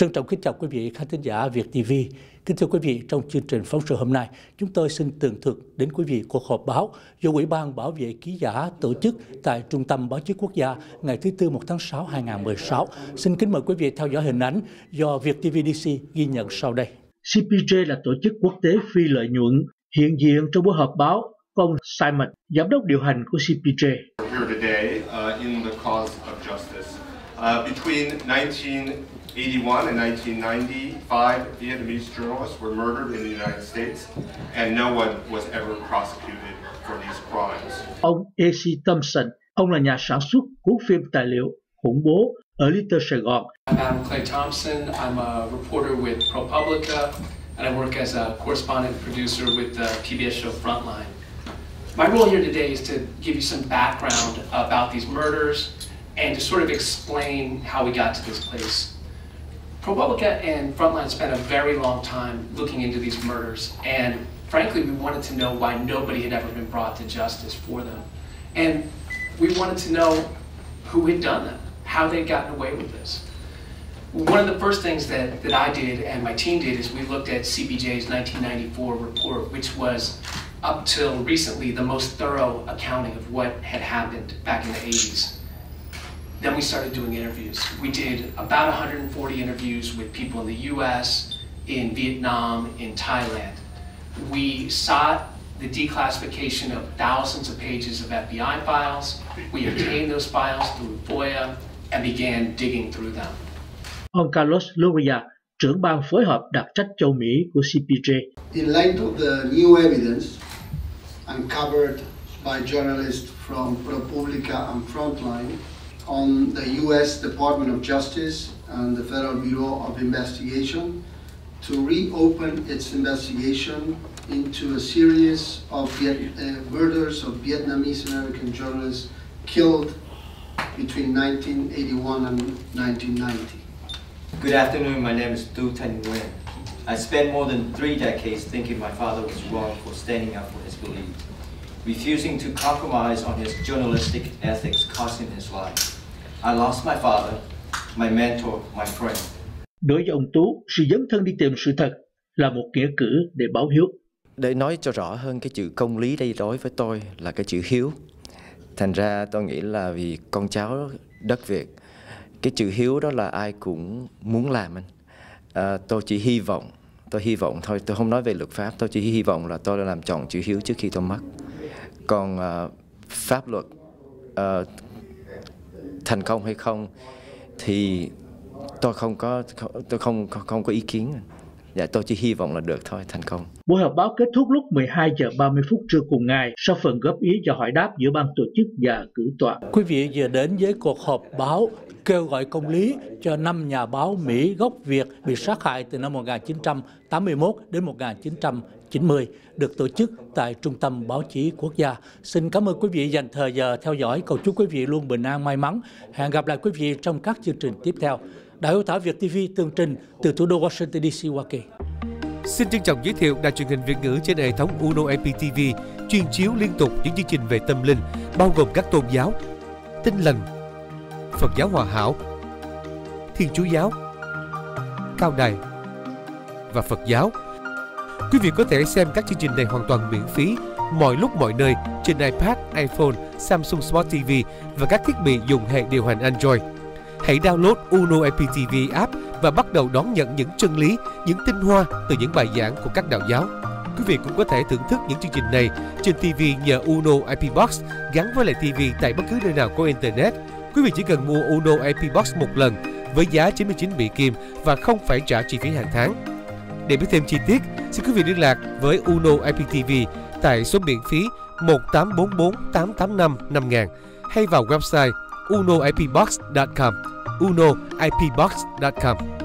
Trân trọng kính chào quý vị khán thính giả Việt TV. Kính thưa quý vị, trong chương trình phóng sự hôm nay, chúng tôi xin tường thuật đến quý vị cuộc họp báo do Ủy ban Bảo vệ Ký giả tổ chức tại Trung tâm Báo chí Quốc gia ngày thứ Tư 1 tháng 6 2016. Xin kính mời quý vị theo dõi hình ảnh do Việt TVDC ghi nhận sau đây. CPJ là tổ chức quốc tế phi lợi nhuận hiện diện trong buổi họp báo ông Simon, giám đốc điều hành của CPJ. Here today uh, in the cause of justice. Uh, between 1981 and 1990, five Vietnamese journalists were murdered in the United States, and no one was ever prosecuted for these crimes. Ông A.C. Thompson, ông là nhà sản xuất cuốn phim tài liệu khủng bố ở Little Sài Gòn. I'm Clay Thompson. I'm a reporter with ProPublica, and I work as a correspondent producer with the PBS show Frontline. My role here today is to give you some background about these murders and to sort of explain how we got to this place. ProPublica and Frontline spent a very long time looking into these murders, and frankly, we wanted to know why nobody had ever been brought to justice for them. And we wanted to know who had done them, how they'd gotten away with this. One of the first things that, that I did and my team did is we looked at CPJ's 1994 report, which was up till recently the most thorough accounting of what had happened back in the 80s. Then we started doing interviews. We did about 140 interviews with people in the US, in Vietnam, in Thailand. We sought the declassification of thousands of pages of FBI files. We obtained those files through FOIA and began digging through them. Ông Carlos Loria, trưởng ban phối hợp đặc trách châu Mỹ của CPJ. In light of the new evidence uncovered by journalists from ProPublica and Frontline on the U.S. Department of Justice and the Federal Bureau of Investigation to reopen its investigation into a series of Viet- uh, murders of Vietnamese American journalists killed between 1981 and 1990. Good afternoon, my name is Du Thanh Nguyen. I spent more than three decades thinking my father was wrong for standing up for his beliefs. Refusing to compromise on his journalistic ethics cost him his life. I lost my father, my mentor, my friend. Đối với ông Tú, sự dấn thân đi tìm sự thật là một nghĩa cử để báo hiếu. Để nói cho rõ hơn cái chữ công lý đây đối với tôi là cái chữ hiếu. Thành ra tôi nghĩ là vì con cháu đất Việt, cái chữ hiếu đó là ai cũng muốn làm anh. À, tôi chỉ hy vọng, tôi hy vọng thôi, tôi không nói về luật pháp, tôi chỉ hy vọng là tôi đã làm chọn chữ hiếu trước khi tôi mất. Còn à, pháp luật à, thành công hay không thì tôi không có tôi không không, không có ý kiến. Dạ tôi chỉ hy vọng là được thôi, thành công. Buổi họp báo kết thúc lúc 12 giờ 30 phút trưa cùng ngày sau phần góp ý và hỏi đáp giữa ban tổ chức và cử tọa. Quý vị vừa đến với cuộc họp báo kêu gọi công lý cho năm nhà báo Mỹ gốc Việt bị sát hại từ năm 1981 đến 1990 được tổ chức tại Trung tâm Báo chí Quốc gia. Xin cảm ơn quý vị dành thời giờ theo dõi. Cầu chúc quý vị luôn bình an may mắn. Hẹn gặp lại quý vị trong các chương trình tiếp theo. Đài hội Thảo Việt TV tường trình từ thủ đô Washington DC, Hoa Kỳ. Xin trân trọng giới thiệu đài truyền hình Việt ngữ trên hệ thống Uno IPTV chuyên chiếu liên tục những chương trình về tâm linh, bao gồm các tôn giáo, tinh lành, Phật giáo Hòa Hảo, Thiên Chúa giáo, Cao Đài và Phật giáo. Quý vị có thể xem các chương trình này hoàn toàn miễn phí mọi lúc mọi nơi trên iPad, iPhone, Samsung Smart TV và các thiết bị dùng hệ điều hành Android. Hãy download Uno IPTV app và bắt đầu đón nhận những chân lý, những tinh hoa từ những bài giảng của các đạo giáo. Quý vị cũng có thể thưởng thức những chương trình này trên TV nhờ Uno IP Box gắn với lại TV tại bất cứ nơi nào có Internet. Quý vị chỉ cần mua Uno IP Box một lần với giá 99 Mỹ Kim và không phải trả chi phí hàng tháng. Để biết thêm chi tiết, xin quý vị liên lạc với Uno IPTV tại số miễn phí 1844 885 5000 hay vào website unoipbox.com unoipbox.com